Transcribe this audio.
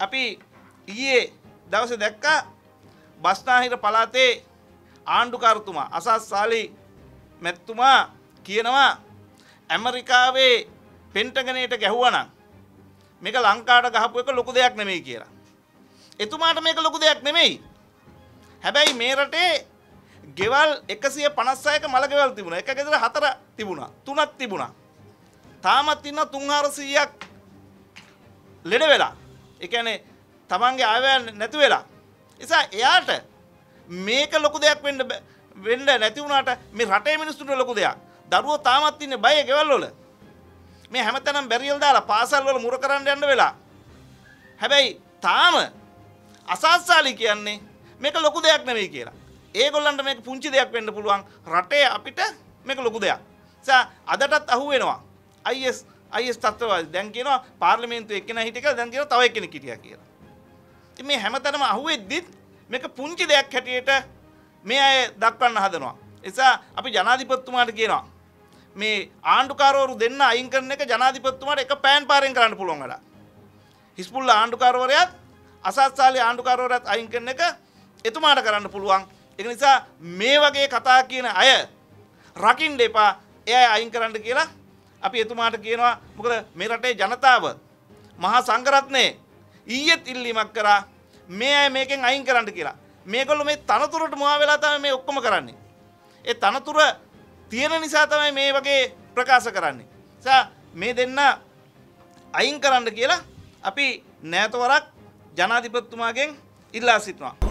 අපි ඊයේ දවසේ දැක්කා බස්නාහිර පළාතේ ආණ්ඩුකාරතුමා අසස් සාලි මැතිතුමා කියනවා ඇමරිකාවේ පෙන්ටගනයට ගැහුවනම් මේක ලංකාට ගහපු එක ලොකු දෙයක් නෙමෙයි කියලා. එතුමාට මේක ලොකු දෙයක් නෙමෙයි. හැබැයි මේ රටේ ගෙවල් එකසිය පනස්සයක මළගෙවල් තිබුණ එක ගෙදර හතර තිබුණා තුනත් තිබුණා. තාමත් ඉන්න තුන්හාරසීයක් ලෙඩ වෙලා එකනේ තමන්ගේ ආවයන් නැති වෙලා. නිසා එයාට මේක ලොකු දෙයක් වෙන්න වෙන්න නැති වුණාට මේ රටේ මිනිස්සුන්ට ලොකු දෙයක්. දරුවෝ තාමත් ඉන්නේ බය ගෙවල් වල. මේ හැමතැනම බැරියල් දාලා පාසල් වල මුර කරන්න යන්න වෙලා. හැබැයි තාම අසස්සාලි කියන්නේ මේක ලොකු දෙයක් නෙවෙයි කියලා. ඒගොල්ලන්ට මේක පුංචි දෙයක් වෙන්න පුළුවන්. රටේ අපිට මේක ලොකු දෙයක්. නිසා අදටත් අහු වෙනවා. IS IS තත්ත්වවාදී දැන් කියනවා පාර්ලිමේන්තුවේ එක්කෙනා හිටිය කියලා දැන් කියනවා තව එක්කෙනෙක් හිටියා කියලා. ඉතින් මේ හැමතැනම අහුවෙද්දිත් මේක පුංචි දෙයක් හැටියට මේ අය දක්වන්න හදනවා. නිසා අපි ජනාධිපතිතුමාට කියනවා මේ ආණ්ඩුකාරවරු දෙන්න අයින් කරන එක ජනාධිපතිතුමාට එක පෑන් පාරෙන් කරන්න පුළුවන් වැඩක්. හිස්පුල්ලා ආණ්ඩුකාරවරයාත් අසත්සාලේ ආණ්ඩුකාරවරයාත් අයින් කරන එක එතුමාට කරන්න පුළුවන්. ඒක නිසා මේ වගේ කතා කියන අය රකින්න එපා. එය අයින් කරන්න කියලා අපි එතුමාට කියනවා මොකද මේ රටේ ජනතාව මහා සංඝරත්නයේ ඊයේත් ඉල්ලීමක් කරා මේ අය මේකෙන් අයින් කරන්න කියලා. මේගොල්ලෝ මේ තනතුරට මුවා වෙලා තමයි මේ ඔක්කොම කරන්නේ. ඒ තනතුර තියෙන නිසා තමයි මේ වගේ ප්‍රකාශ කරන්නේ. නිසා මේ දෙන්න අයින් කරන්න කියලා අපි නැවත වරක් ජනාධිපතිතුමාගෙන් ඉල්ලා සිටිනවා.